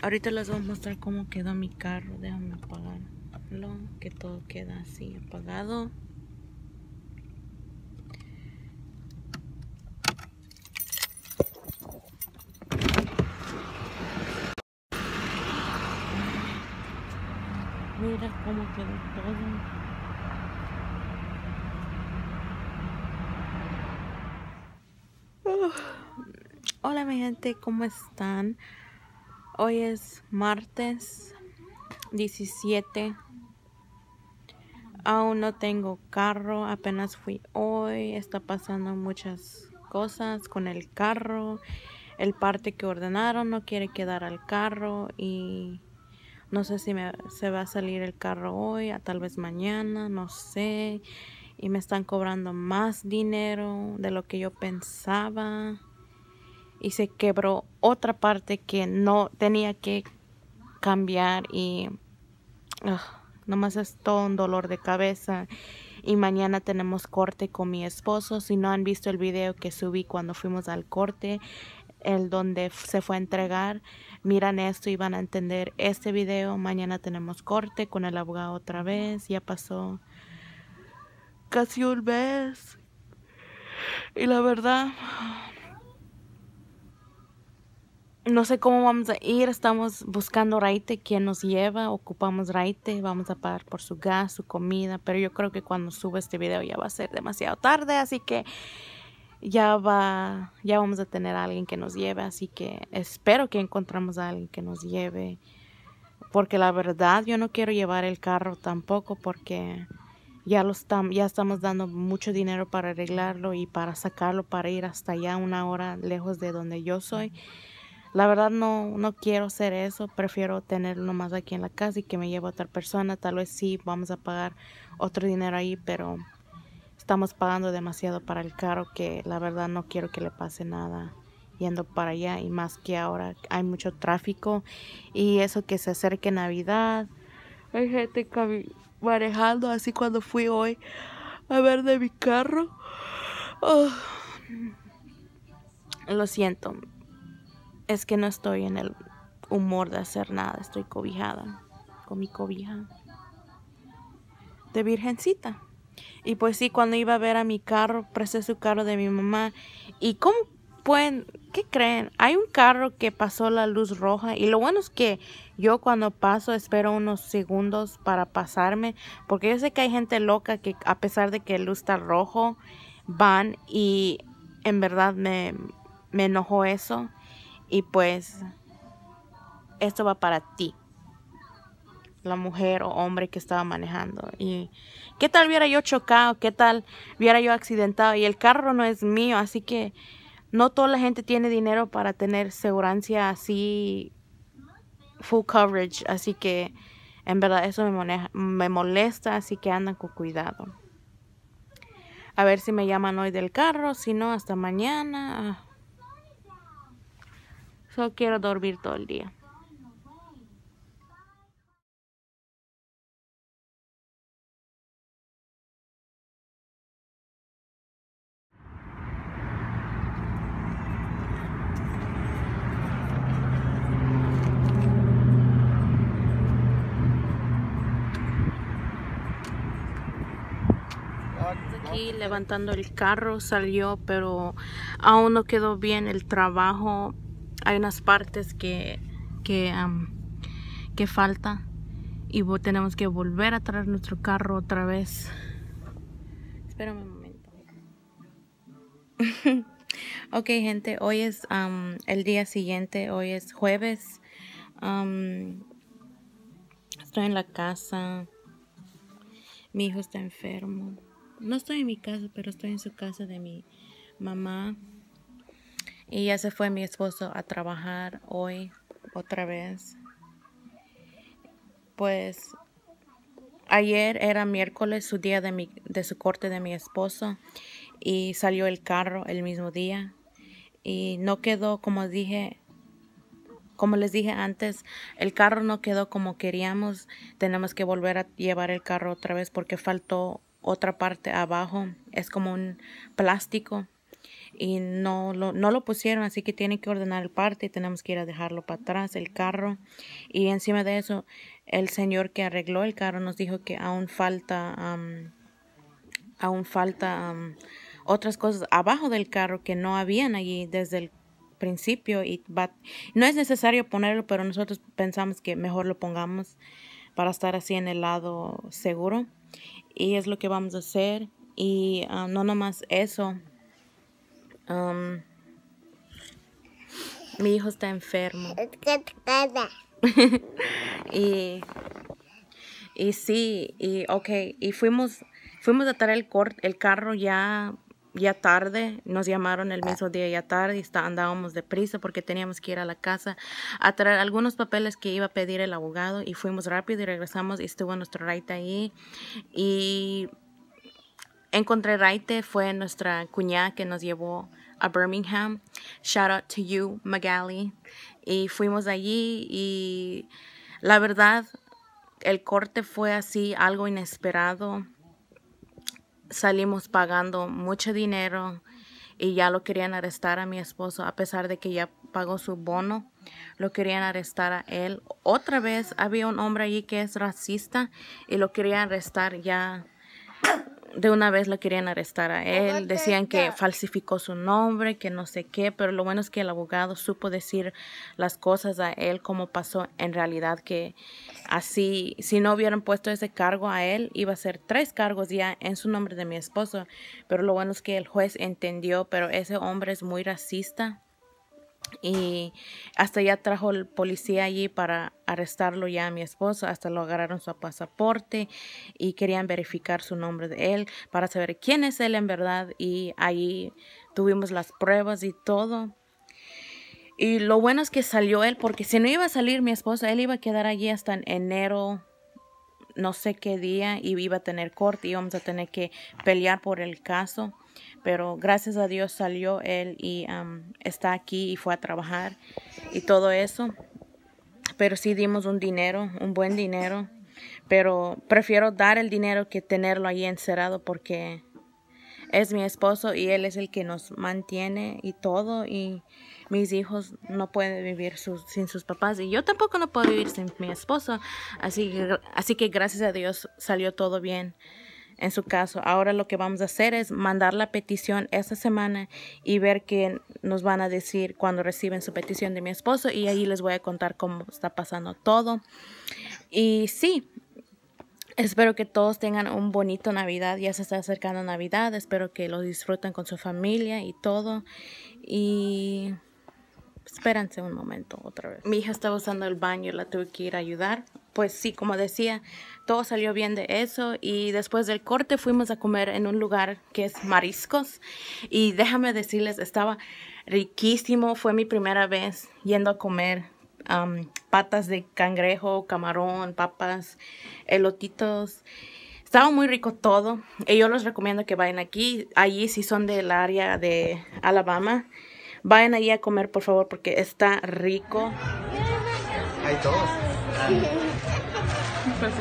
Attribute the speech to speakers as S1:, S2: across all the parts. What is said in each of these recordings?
S1: Ahorita les voy a mostrar cómo quedó mi carro. Déjame apagarlo, que todo queda así apagado. Mira cómo quedó todo. Hola mi gente, ¿cómo están? Hoy es martes 17. Aún no tengo carro, apenas fui hoy. Está pasando muchas cosas con el carro. El parte que ordenaron no quiere quedar al carro y no sé si me, se va a salir el carro hoy, a tal vez mañana, no sé. Y me están cobrando más dinero de lo que yo pensaba y se quebró otra parte que no tenía que cambiar y ah, nomás es todo un dolor de cabeza. Y mañana tenemos corte con mi esposo. Si no han visto el video que subí cuando fuimos al corte el donde se fue a entregar miran esto y van a entender este video. Mañana tenemos corte con el abogado otra vez. Ya pasó casi un mes. Y la verdad no sé cómo vamos a ir, estamos buscando raite, quién nos lleva, ocupamos raite, vamos a pagar por su gas, su comida, pero yo creo que cuando suba este video ya va a ser demasiado tarde, así que ya va, ya vamos a tener a alguien que nos lleve, así que espero que encontremos a alguien que nos lleve, porque la verdad yo no quiero llevar el carro tampoco porque ya lo estamos, ya estamos dando mucho dinero para arreglarlo y para sacarlo para ir hasta allá una hora lejos de donde yo soy. La verdad no, no quiero hacer eso, prefiero tenerlo más aquí en la casa y que me lleve otra persona. Tal vez sí vamos a pagar otro dinero ahí, pero estamos pagando demasiado para el carro que la verdad no quiero que le pase nada yendo para allá y más que ahora hay mucho tráfico y eso que se acerque Navidad. Hay gente manejando así cuando fui hoy a ver de mi carro. Oh. Lo siento, es que no estoy en el humor de hacer nada, estoy cobijada con mi cobija de virgencita. Y pues sí, cuando iba a ver a mi carro, presté su carro de mi mamá. ¿Y cómo pueden, qué creen? Hay un carro que pasó la luz roja y lo bueno es que yo cuando paso espero unos segundos para pasarme, porque yo sé que hay gente loca que a pesar de que el luz está rojo, van y en verdad me, me enojó eso. Y pues esto va para ti, la mujer o hombre que estaba manejando. Y qué tal hubiera yo chocado, qué tal hubiera yo accidentado. Y el carro no es mío, así que no toda la gente tiene dinero para tener seguridad así, full coverage. Así que en verdad eso me, me molesta, así que andan con cuidado. A ver si me llaman hoy del carro, si no, hasta mañana. Solo quiero dormir todo el día. aquí levantando el carro salió pero aún no quedó bien el trabajo hay unas partes que, que, que falta y tenemos que volver a traer nuestro carro otra vez. Espérame un momento. ok, gente, hoy es el día siguiente, hoy es jueves. estoy en la casa. Mi hijo está enfermo. No estoy en mi casa, pero estoy en su casa de mi mamá. Y ya se fue mi esposo a trabajar hoy otra vez. Pues ayer era miércoles, su día de, mi, de su corte de mi esposo. Y salió el carro el mismo día. Y no quedó, como dije, como les dije antes, el carro no quedó como queríamos. Tenemos que volver a llevar el carro otra vez porque faltó otra parte abajo. Es como un plástico y no lo, no lo pusieron, así que tienen que ordenar el parte y tenemos que ir a dejarlo para atrás, el carro. Y encima de eso, el señor que arregló el carro nos dijo que aún falta, aún falta otras cosas abajo del carro que no habían allí desde el principio y no es necesario ponerlo, pero nosotros pensamos que mejor lo pongamos para estar así en el lado seguro y es lo que vamos a hacer y ah, no nomás eso um, mi hijo está enfermo. Y y sí y ok y fuimos fuimos a traer el, el carro ya ya tarde, nos llamaron el mismo día ya tarde y está, andábamos deprisa porque teníamos que ir a la casa a traer algunos papeles que iba a pedir el abogado y fuimos rápido y regresamos y estuvo nuestro raite ahí. Y encontré raite, fue nuestra cuñada que nos llevó a Birmingham. Shout out to you, Magali. Y fuimos allí y la verdad, el corte fue así, algo inesperado salimos pagando mucho dinero y ya lo querían arrestar a mi esposo a pesar de que ya pagó su bono lo querían arrestar a él otra vez había un hombre allí que es racista y lo querían arrestar ya de una vez lo querían arrestar a él. Decían que falsificó su nombre, que no sé qué, pero lo bueno es que el abogado supo decir las cosas a él como pasó en realidad, que así, si no hubieran puesto ese cargo a él, iba a ser tres cargos ya en su nombre de mi esposo. Pero lo bueno es que el juez entendió, pero ese hombre es muy racista y hasta ya trajo el policía allí para arrestarlo ya a mi esposo, hasta lo agarraron su pasaporte y querían verificar su nombre de él para saber quién es él en verdad y ahí tuvimos las pruebas y todo. Y lo bueno es que salió él porque si no iba a salir mi esposo, él iba a quedar allí hasta en enero no sé qué día y iba a tener corte y íbamos a tener que pelear por el caso pero gracias a Dios salió él y está aquí y fue a trabajar y todo eso. Pero sí dimos un dinero, un buen dinero, pero prefiero dar el dinero que tenerlo ahí encerrado porque es mi esposo y él es el que nos mantiene y todo y mis hijos no pueden vivir sin sus papás y yo tampoco no puedo vivir sin mi esposo así así que gracias a Dios salió todo bien en su caso. Ahora lo que vamos a hacer es mandar la petición esta semana y ver qué nos van a decir cuando reciben su petición de mi esposo y ahí les voy a contar cómo está pasando todo. Y sí, espero que todos tengan un bonito Navidad. Ya se está acercando Navidad. Espero que lo disfruten con su familia y todo. Y espérense un momento otra vez. Mi hija estaba usando el baño, la tuve que ir a ayudar. Pues sí, como decía, todo salió bien de eso y después del corte fuimos a comer en un lugar que es mariscos. Y déjame decirles, estaba riquísimo, fue mi primera vez yendo a comer patas de cangrejo, camarón, papas, elotitos. Estaba muy rico todo y yo les recomiendo que vayan aquí, allí si son del área de Alabama. Vayan allí a comer, por favor, porque está rico.
S2: Hay dos.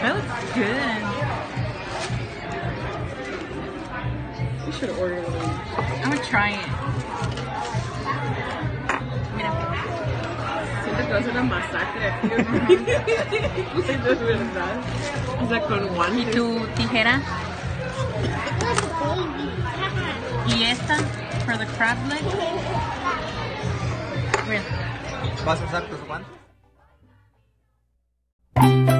S1: That looks good.
S2: We should order it.
S1: I'm gonna try it. Mira.
S2: Siento que va a ser una masacre. es verdad. O sea, con one.
S1: ¿Y tu tijera? ¿Y esta? For the crab leg?
S2: ¿Vas a usar tus guantes? thank you